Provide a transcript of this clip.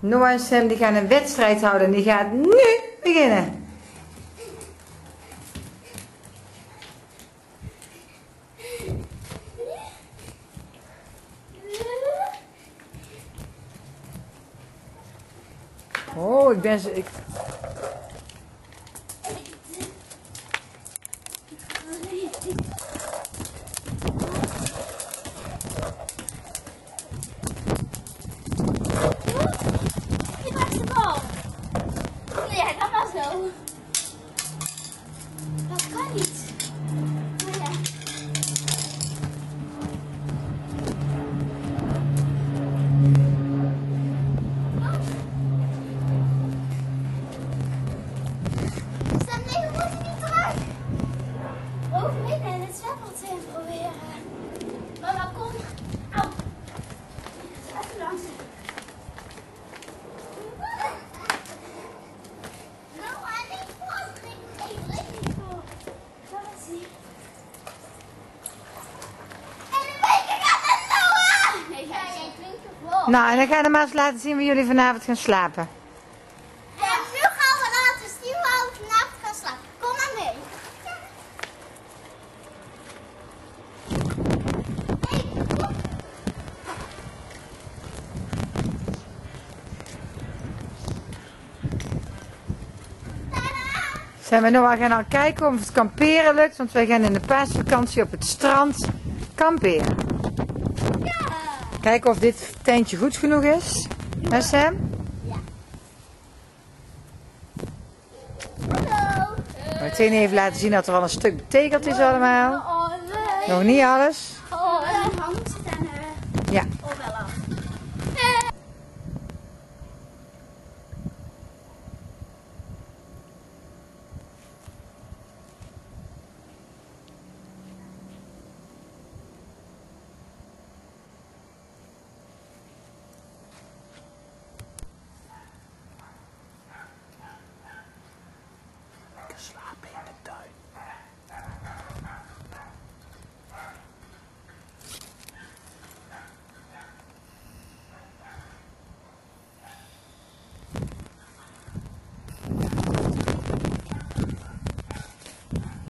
Noah en Sam die gaan een wedstrijd houden en die gaat nu beginnen. Oh, ik ben. Ik maak de bal. Nee, hij kan wel zo. Dat kan niet. Oh we moeten niet terug. En het zwembad zijn proberen. Mama, kom. Au. Even langs. Nou, en ik was ik niet voor. Dat is hij. En een beetje gaat het Noah! Nee, jij klinkt ervoor. Nou, en dan gaan we maar eens laten zien waar jullie vanavond gaan slapen. Ja, nu gaan we laten zien waar we vanavond gaan slapen. Kom maar mee. Zijn we Noah gaan al kijken of het kamperen lukt, want wij gaan in de paasvakantie op het strand kamperen. Ja! Kijken of dit tentje goed genoeg is. Ja. Hè Sam? Ja. Hallo. Meteen even laten zien dat er al een stuk betekend is allemaal. Nog niet alles. Oh. Ja.